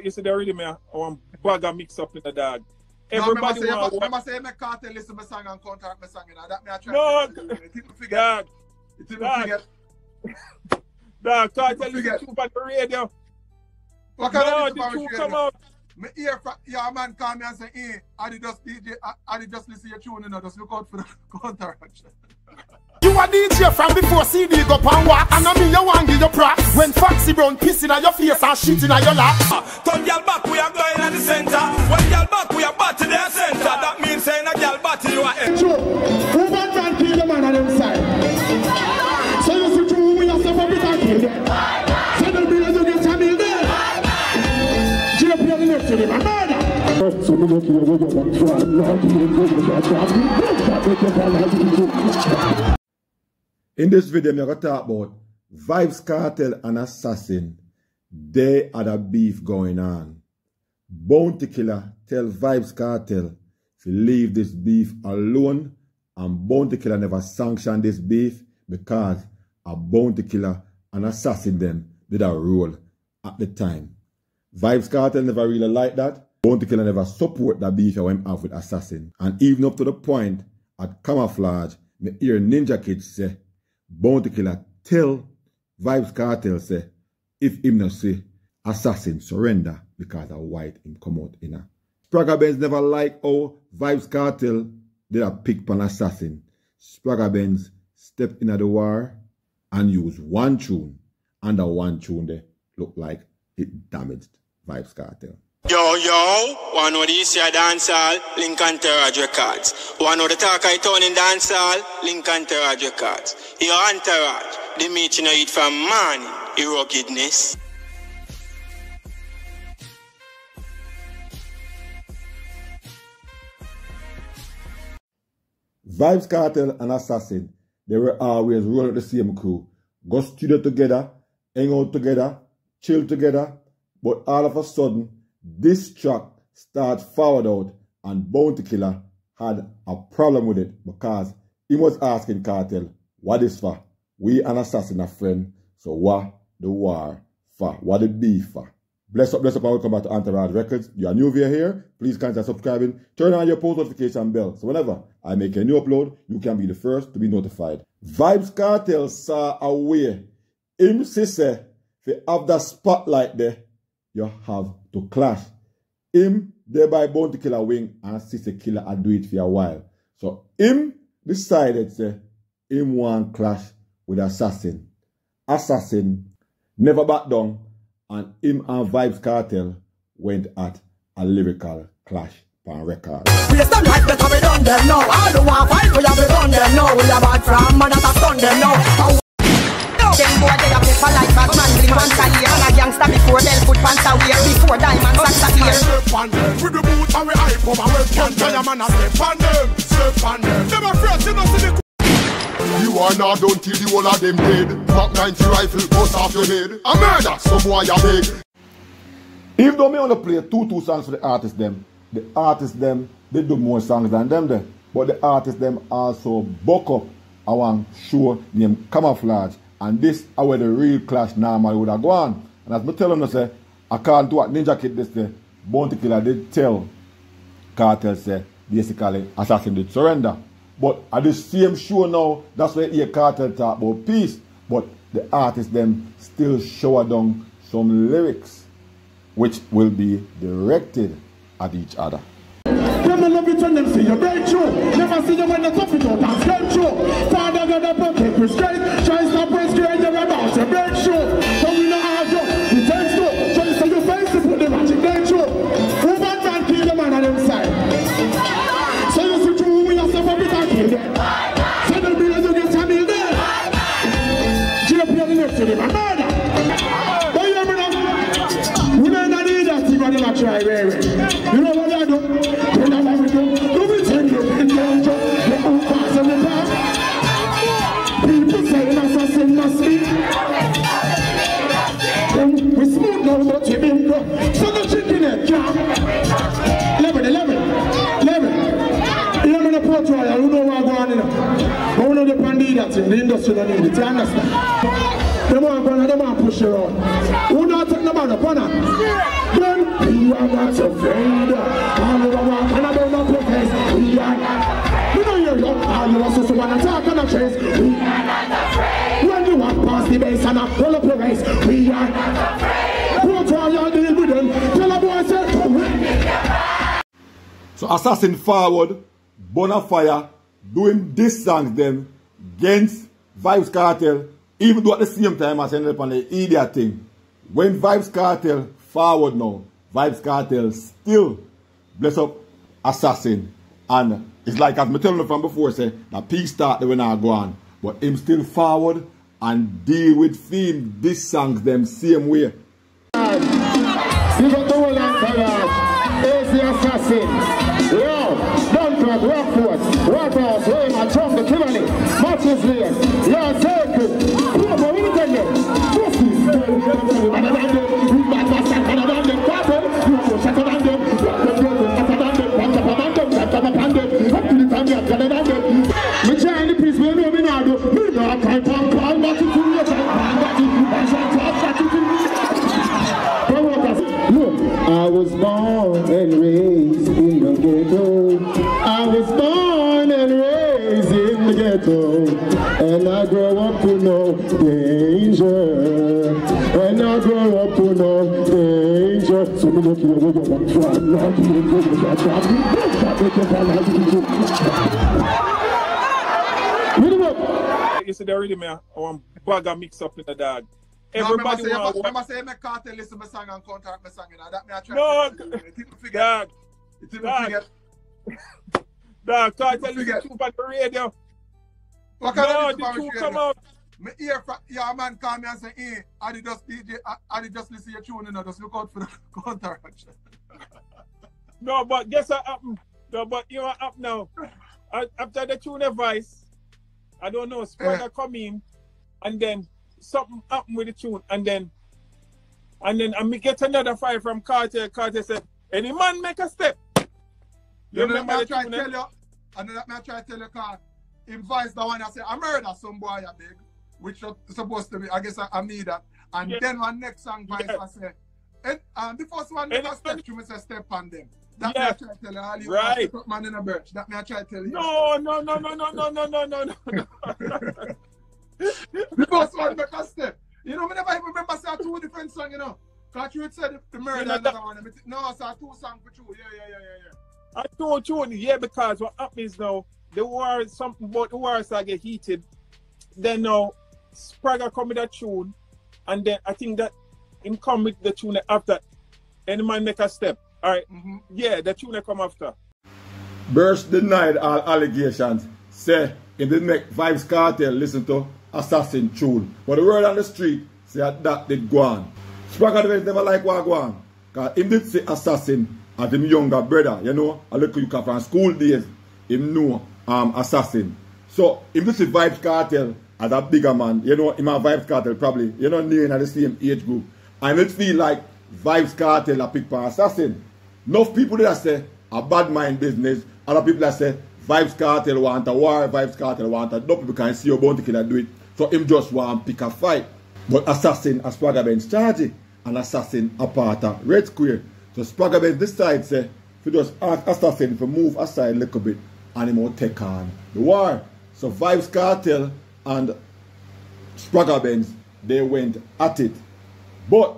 You see the rhythm here? I want bag and mix up in the dog. Everybody Everybody no, want remember, what? say make Kartel listen my song and contract my song, you know. That me I try No, to tell you. It didn't forget. Dog, It didn't dog. forget. dog, can't tell Don't the forget. truth on the radio. What kind No, of the truth you come out. Me hear from, yeah, man call me and say, hey, I did just DJ, I, I did just listen to your tune, you know, just look out for the contract. You a DJ from before CD go pan walk And I mean you want give your props When Foxy Brown pissing on your face and shitting on your lap In this video, I'm going to talk about Vybz Kartel and Assassin. They had a beef going on. Bounty Killer tell Vybz Kartel to leave this beef alone and Bounty Killer never sanction this beef because a Bounty Killer and Assassin them did a role at the time. Vybz Kartel never really liked that. Bounty Killer never support that beef I went off with Assassin. And even up to the point at Camouflage, me hear Ninja Kid say, Bounty Killer tell Vybz Kartel say, if him not say, Assassin surrender because a white him come out in a. Spragga Benz never like how Vybz Kartel did a pick pan Assassin. Spragga Benz stepped in the war and used one tune and that one tune there look like it damaged Vybz Kartel. Yo, yo, one of the Eastside dancehall, Lincoln Terrage Records. One of the talk I turn in dancehall, Lincoln Terrage Records. Your entourage, the you know eat from man, your ruggedness. Vybz Kartel and Assassin, they were always rolling the same crew. Go studio together, hang out together, chill together. But all of a sudden, this track start forward out and Bounty Killer had a problem with it because he was asking Kartel, what is for? We an assassin a friend, so what the war for? What the beef for? Bless up, bless up, and welcome back to Ontorage Records. You are new via here, please consider subscribing. Turn on your post notification bell, so whenever I make a new upload, you can be the first to be notified. Vybz Kartel saw a way. Him say, if you have that spotlight there, you have to clash. Him thereby bound to kill a wing and sister killer and do it for a while. So him decided say him want clash with assassin. Assassin never back down and him and Vybz Kartel went at a lyrical clash on record. We done them now. Fight we have done them now. We have that have done them now. Them boy they a paper like Batman, bling pants a year. And a gangster before bell put pants a wear. Before diamond socks a tear. Step on them With the boot and we hype over We can't tell your man a step on them Step on them Them afraid to not see the you are not done till the whole of them dead Glock 90 rifle bust off your head A murder, some boy a beg Even though me only play two two songs for the artists them, the artists them they do more songs than them there. But the artists them also buck up a one show named Camouflage. And this is where the real clash normally would have gone. And as me tell them, can't do what Ninja Kid this day, Bounty Killer did tell Kartel say basically Assassin did surrender. But at the same show now, that's where hear Kartel talk about peace. But the artist them still shower down some lyrics which will be directed at each other. A love it when them see you. Break through Never see you when they tough it out and scrape through Father God up and keep you straight Try stop straight you're about to break through But we not have you, it takes two Try to say you face to put the magic. Day through Who bad man kill the man on them side? So you see through we are suffer bit and them. So be you get a meal there on the next to them a industry don't need it, you understand? Want push you Who not take man that? Then are not afraid. All you want and I don't know. We are not afraid. We don't hear you. You want to talk and a chase. We are not afraid. When you walk past the base and up your race. We are not afraid. So Assassin forward, Bonafire, doing this song them against Vybz Kartel, even though at the same time as ended up on the idiot thing. When Vybz Kartel forward now, Vybz Kartel still bless up Assassin. And it's like as I tell you from before, say that peace start when I go on. But him still forward and deal with theme this songs them same way. Assassin. Yo, Rockford, Waterhouse, Raymond, Chonga, righteousness. Your gonna You see the rhythm here, I want bag mix up in the dog. No, Everybody remember say, say make Kartel listen to my song and contract my song, you. That me I try No, to you. It didn't dog. Dog. Dog, tell you Forget. the radio. What kind No, of the listen come out. Me hear from, yeah, man call me and say, hey, I did just DJ, I, I did just listen to your tune, you know, just look out for the contract. No, but guess what happened? No, but you know what happened now? After the tune advice, I don't know, Spragga Yeah. come in, and then something happened with the tune, and then, and then, and me get another fire from Carter. Carter said, any man make a step. You know, that me I try to tell you, I know that me I try to tell you, cause him voice the one I say, I murder some boy, I big, which is supposed to be, I guess I, I need that. And Yeah. then one next song voice Yeah. I say, and, um, the first one, And never step, you me say step on them. That Yeah. me I try to tell you, all you Right. step man in a birch. That me I try to tell you. No, no, no, no, no, no, no, no, no, no. The first one make a step. You know, me never even remember say two different songs, you know. Cause you said the murder You know another that- one. and No, I saw two songs for you. Yeah, yeah, yeah, yeah, yeah. I told you, yeah, because what happens now, the war, something about the war start get heated. Then now, Spragga come with a tune, and then I think that him come with the tune after. Any man make a step. All right, Mm-hmm. yeah, the tune come after. Burst denied all allegations. Say he did make Vybz Kartel listen to Assassin tune. But the word on the street say that, that did go on. Spragga Devils never like what go on. Cause him did say Assassin as him younger brother, you know, a little you come from school days, him know um Assassin. So if did say Vybz Kartel as a bigger man, you know, in my Vybz Kartel probably, you know, near in the same age group. And it feel like Vybz Kartel a pick for Assassin. Enough people that say a bad mind business, other people that say Vybz Kartel want a war, Vybz Kartel want a no people can see your bounty killer do it. So him just want pick a fight. But Assassin a Spragga Benz charge and Assassin a part of Red Square. So Spragga Benz decide say if you just ask Assassin to move aside a little bit and him will take on the war. So Vybz Kartel and Spragga Benz they went at it. But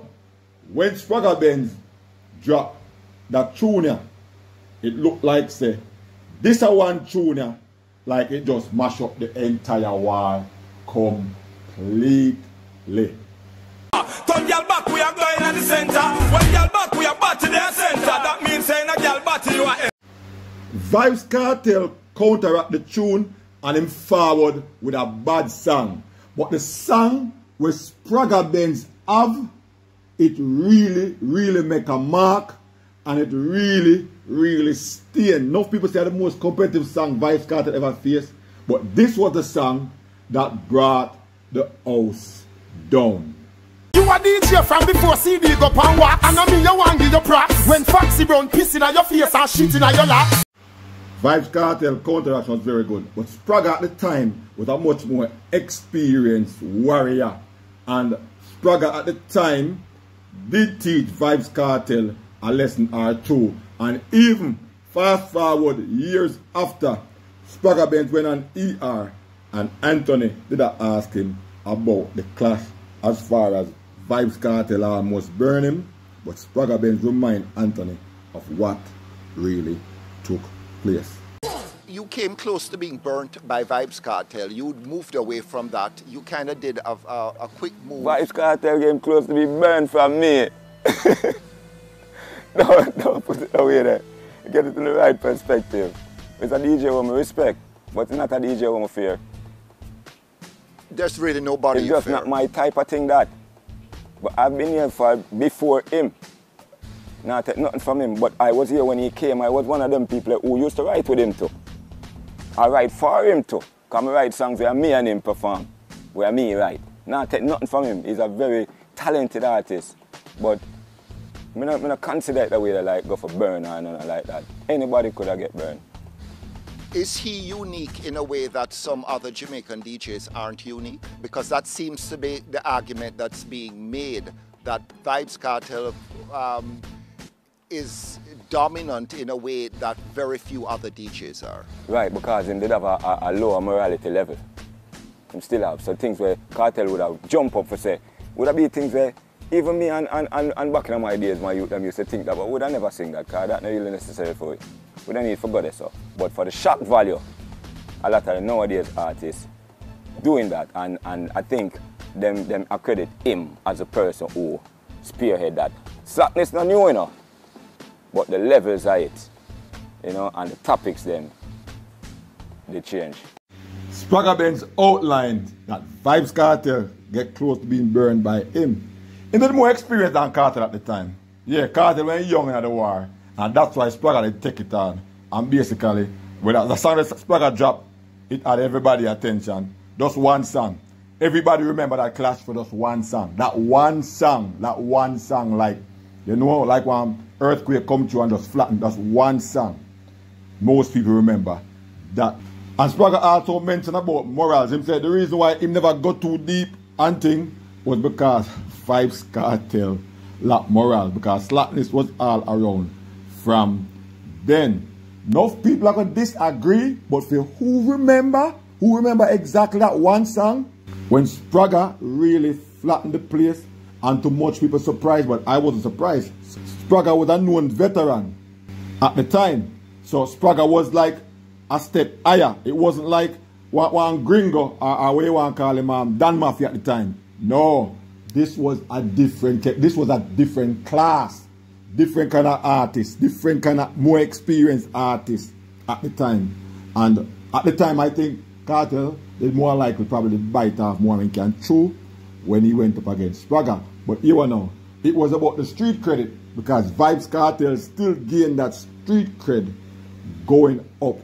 when Spragga Benz drop that tune it looked like say this a one tune like it just mash up the entire war completely. Turn y'all back, we are going at the center. When y'all back, we are back to their center. That means saying a back to you Vybz Kartel counteract the tune and him forward with a bad song. But the song where Spragga Benz have, it really, really make a mark and it really, really stay. Enough people say the most competitive song Vybz Kartel ever faced. But this was the song that brought the house down. You a DJ from before CD go pan walk And I mean you want give your props When Foxy Brown pissing on your face and shitting on your lap Vybz Kartel counteraction was very good, but Spragga at the time was a much more experienced warrior. And Spragga at the time did teach Vybz Kartel a lesson or two. And even fast forward years after, Spragga Benz went on ER and Anthony did ask him about the clash as far as Vybz Kartel almost burn him, but Spragga Benz remind Anthony of what really took place. You came close to being burnt by Vybz Kartel. You moved away from that. You kind of did a, a, a, quick move. Vybz Kartel came close to being burned from me. no, don't put it away there. Get it in the right perspective. It's a DJ who I respect, but it's not a DJ who I fear. There's really nobody It's just fear. not my type of thing that. But I've been here for before him. Not take nothing from him, but I was here when he came. I was one of them people who used to write with him too. I write for him too. Come write songs where me and him perform. Where me write. Not take nothing from him. He's a very talented artist. But I not, not consider it the way like go for burn or nothing like that. Anybody could have get burned. Is he unique in a way that some other Jamaican DJs aren't unique? Because that seems to be the argument that's being made that Vybz Kartel um, is dominant in a way that very few other DJs are. Right, because him did have a, a, a lower morality level. Him still have. So things where Kartel would have jump up for say, would have be things where even me and, and, and, and back in my days, my youth, them used to think that, but would I never sing that, because that's not really necessary for it. We don't need for God so. But for the shock value, a lot of nowadays artists doing that, and, and I think them, them accredit him as a person who spearhead that. Slackness not new, know, but the levels are it, you know, and the topics them, they change. Spragga Benz outlined that Vybz Kartel get close to being burned by him. He had more experience than Kartel at the time. Yeah, Kartel went young in the war, and that's why Spragga did take it on. And basically, when the song that Spragga dropped, it had everybody attention. Just one song. Everybody remember that clash for just one song. That one song, that one song, like, you know, like one earthquake come through and just flatten, That's one song. Most people remember that. And Spragga also mentioned about morals. He said the reason why he never got too deep and thing was because Vybz Kartel lacked moral. Because slackness was all around from then. Enough people are going to disagree, but for who remember, who remember exactly that one song? When Spragga really flattened the place and too much people surprised, but I wasn't surprised. Spragga was a known veteran at the time. So Spragga was like a step higher. It wasn't like one, one gringo or, or what you want to call him um, Dan Mafia at the time. No, this was a different, this was a different class, different kind of artist, different kind of more experienced artist at the time. And at the time, I think Kartel is more likely probably bite off more than can chew when he went up against Spragga. But you know, it was about the street credit because Vybz Kartel still gained that street cred going up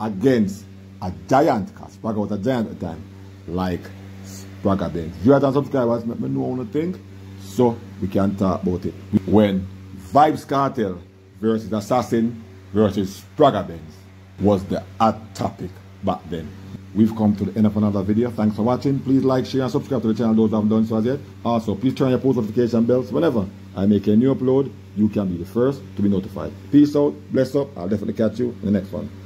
against a giant, because Spragga was a giant at the time, like Benz. If you are subscribers, let me know what you think so we can talk about it. When Vybz Kartel versus Assassin versus Spragga Benz was the hot topic back then. We've come to the end of another video. Thanks for watching. Please like, share, and subscribe to the channel those haven't done so as yet. Also, please turn your post notification bells whenever I make a new upload. You can be the first to be notified. Peace out, bless up. I'll definitely catch you in the next one.